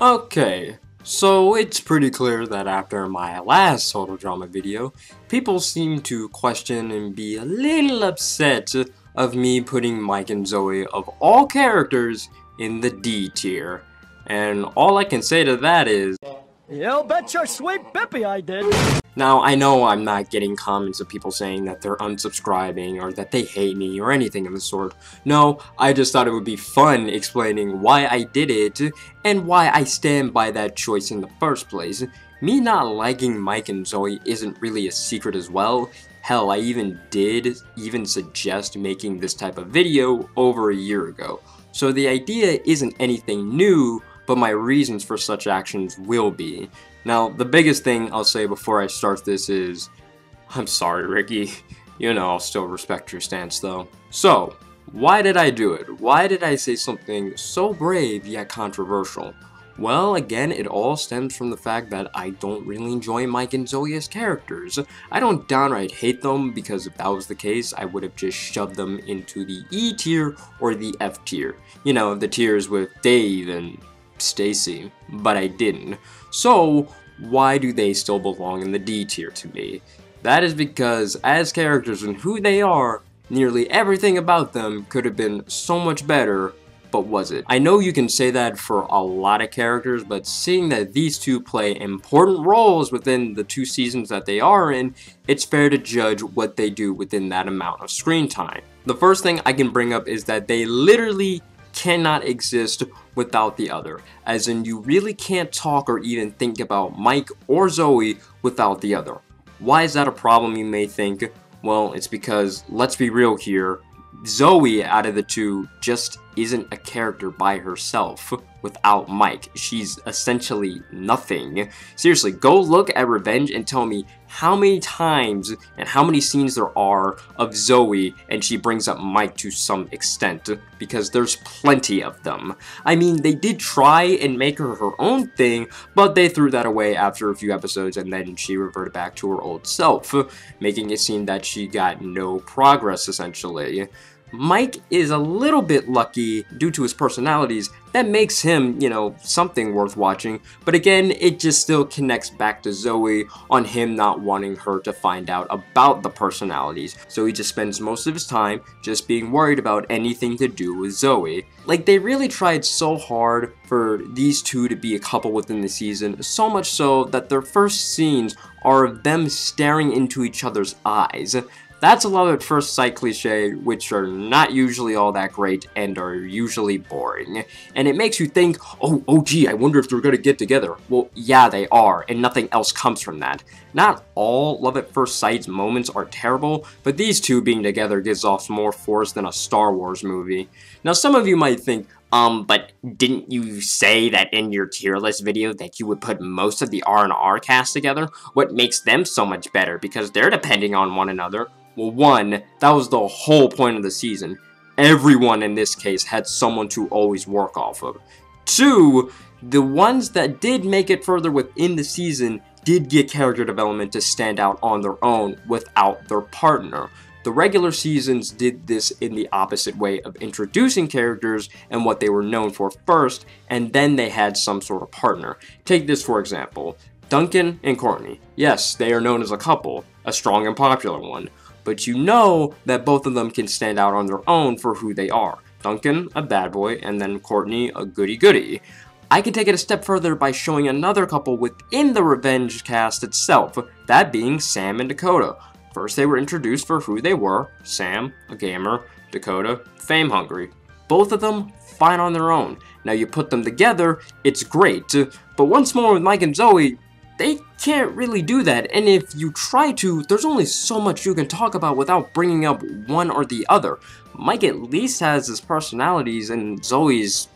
Okay, so it's pretty clear that after my last Total Drama video, people seem to question and be a little upset of me putting Mike and Zoey of all characters in the D tier. And all I can say to that is, You bet your sweet bippy I did. Now, I know I'm not getting comments of people saying that they're unsubscribing or that they hate me or anything of the sort. No, I just thought it would be fun explaining why I did it and why I stand by that choice in the first place. Me not liking Mike and Zoey isn't really a secret as well. Hell, I even did even suggest making this type of video over a year ago. So the idea isn't anything new, but my reasons for such actions will be. Now, the biggest thing I'll say before I start this is, I'm sorry, Ricky. You know, I'll still respect your stance though. So, why did I do it? Why did I say something so brave yet controversial? Well, again, it all stems from the fact that I don't really enjoy Mike and Zoey as characters. I don't downright hate them because if that was the case, I would have just shoved them into the E tier or the F tier. You know, the tiers with Dave and Staci, but I didn't. So, why do they still belong in the D tier to me? That is because, as characters and who they are, nearly everything about them could have been so much better, but was it? I know you can say that for a lot of characters, but seeing that these two play important roles within the two seasons that they are in, it's fair to judge what they do within that amount of screen time. The first thing I can bring up is that they literally cannot exist without the other. As in, you really can't talk or even think about Mike or Zoey without the other. Why is that a problem, you may think? Well, it's because, let's be real here, Zoey out of the two just isn't a character by herself without Mike. She's essentially nothing. Seriously, go look at Revenge and tell me how many times and how many scenes there are of Zoey and she brings up Mike to some extent because there's plenty of them. I mean, they did try and make her her own thing, but they threw that away after a few episodes and then she reverted back to her old self, making it seem that she got no progress essentially. Mike is a little bit lucky due to his personalities. That makes him, you know, something worth watching. But again, it just still connects back to Zoey on him not wanting her to find out about the personalities. So he just spends most of his time just being worried about anything to do with Zoey. Like, they really tried so hard for these two to be a couple within the season, so much so that their first scenes are of them staring into each other's eyes. That's a love at first sight cliche, which are not usually all that great and are usually boring. And it makes you think, oh, oh gee, I wonder if they're gonna get together. Well, yeah, they are, and nothing else comes from that. Not all love at first sight moments are terrible, but these two being together gives off more force than a Star Wars movie. Now, some of you might think, um, but didn't you say that in your tier list video that you would put most of the R&R cast together? What makes them so much better? Because they're depending on one another. Well, one, that was the whole point of the season. Everyone in this case had someone to always work off of. Two, the ones that did make it further within the season did get character development to stand out on their own without their partner. The regular seasons did this in the opposite way of introducing characters and what they were known for first, and then they had some sort of partner. Take this for example. Duncan and Courtney. Yes, they are known as a couple, a strong and popular one, but you know that both of them can stand out on their own for who they are. Duncan, a bad boy, and then Courtney, a goody goody. I can take it a step further by showing another couple within the Revenge cast itself, that being Sam and Dakota. First, they were introduced for who they were Sam, a gamer, Dakota, fame hungry. Both of them fine on their own. Now, you put them together, it's great, but once more with Mike and Zoey, they can't really do that, and if you try to, there's only so much you can talk about without bringing up one or the other. Mike at least has his personalities, and Zoey's,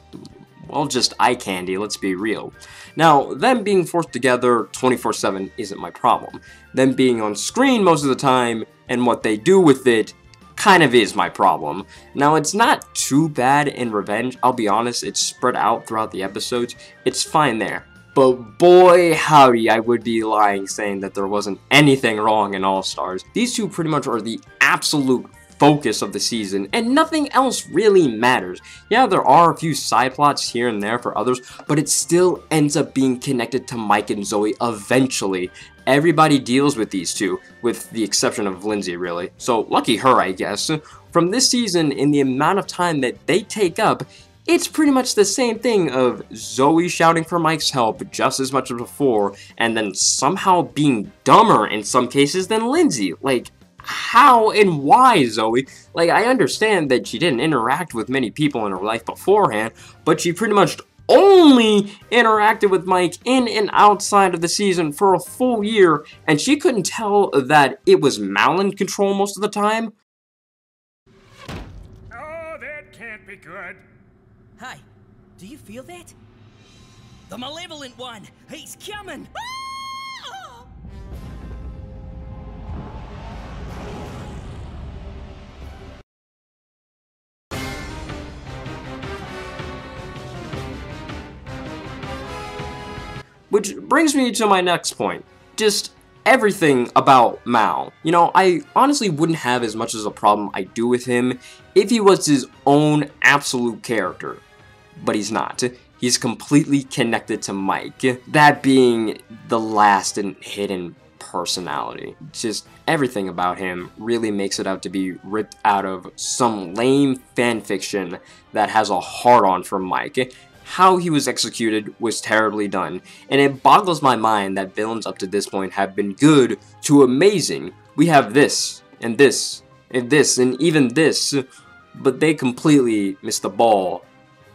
well, just eye candy, let's be real. Now, them being forced together 24-7 isn't my problem. Them being on screen most of the time, and what they do with it, kind of is my problem. Now, it's not too bad in Revenge, I'll be honest, it's spread out throughout the episodes, it's fine there. But boy howdy, I would be lying saying that there wasn't anything wrong in All-Stars. These two pretty much are the absolute focus of the season, and nothing else really matters. Yeah, there are a few side plots here and there for others, but it still ends up being connected to Mike and Zoey eventually. Everybody deals with these two, with the exception of Lindsay, really. So, lucky her, I guess. From this season, in the amount of time that they take up, it's pretty much the same thing of Zoey shouting for Mike's help just as much as before, and then somehow being dumber in some cases than Lindsay. Like, how and why, Zoey? Like, I understand that she didn't interact with many people in her life beforehand, but she pretty much only interacted with Mike in and outside of the season for a full year, and she couldn't tell that it was Mal in control most of the time? Oh, that can't be good. Hi, do you feel that? The malevolent one! He's coming! Ah! Which brings me to my next point. Just everything about Mal. You know, I honestly wouldn't have as much as a problem I do with him if he was his own absolute character. But he's not. He's completely connected to Mike. That being the last and hidden personality. Just everything about him really makes it out to be ripped out of some lame fanfiction that has a hard-on for Mike how he was executed was terribly done, and it boggles my mind that villains up to this point have been good to amazing. We have this, and this, and this, and even this, but they completely missed the ball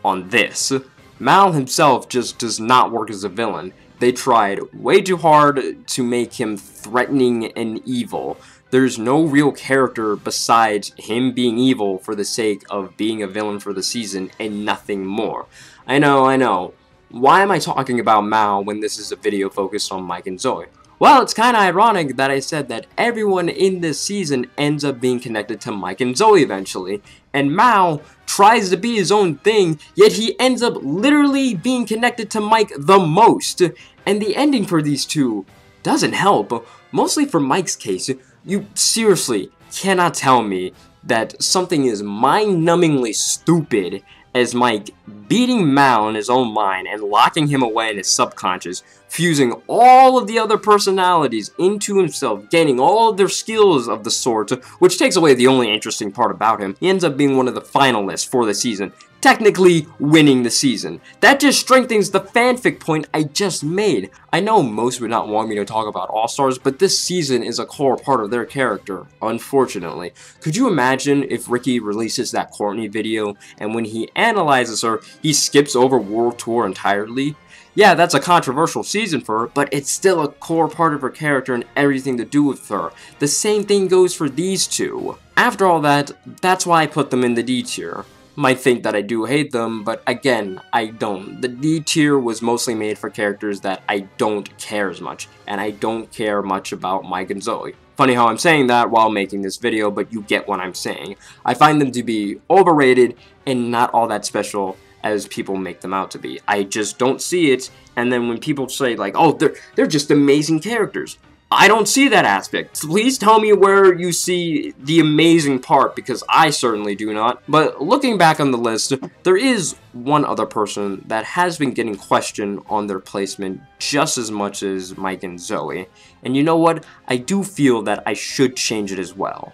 on this. Mal himself just does not work as a villain. They tried way too hard to make him threatening and evil. There's no real character besides him being evil for the sake of being a villain for the season and nothing more. I know, I know. Why am I talking about Mal when this is a video focused on Mike and Zoey? Well, it's kinda ironic that I said that everyone in this season ends up being connected to Mike and Zoey eventually, and Mal tries to be his own thing, yet he ends up literally being connected to Mike the most, and the ending for these two doesn't help. Mostly for Mike's case, you seriously cannot tell me that something is mind-numbingly stupid as Mike beating Mal in his own mind and locking him away in his subconscious, fusing all of the other personalities into himself, gaining all of their skills of the sort, which takes away the only interesting part about him. He ends up being one of the finalists for the season, technically winning the season. That just strengthens the fanfic point I just made. I know most would not want me to talk about All-Stars, but this season is a core part of their character, unfortunately. Could you imagine if Ricky releases that Courtney video, and when he analyzes her, he skips over World Tour entirely? Yeah, that's a controversial season for her, but it's still a core part of her character and everything to do with her. The same thing goes for these two. After all that, that's why I put them in the D tier might think that I do hate them, but again, I don't. The D tier was mostly made for characters that I don't care as much, and I don't care much about Mike and Zoey. Funny how I'm saying that while making this video, but you get what I'm saying. I find them to be overrated and not all that special as people make them out to be. I just don't see it, and then when people say like, oh, they're, they're just amazing characters. I don't see that aspect. So Please tell me where you see the amazing part, because I certainly do not. But looking back on the list, there is one other person that has been getting questioned on their placement just as much as Mike and Zoey. And you know what? I do feel that I should change it as well.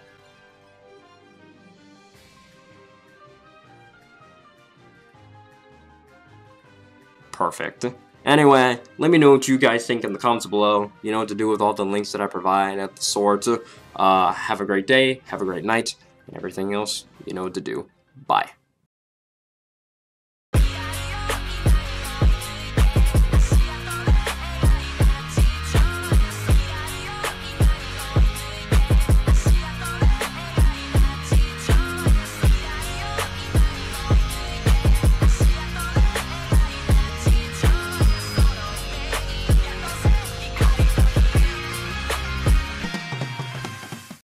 Perfect. Anyway, let me know what you guys think in the comments below. You know what to do with all the links that I provide at the sort. Uh, have a great day, have a great night, and everything else, you know what to do. Bye.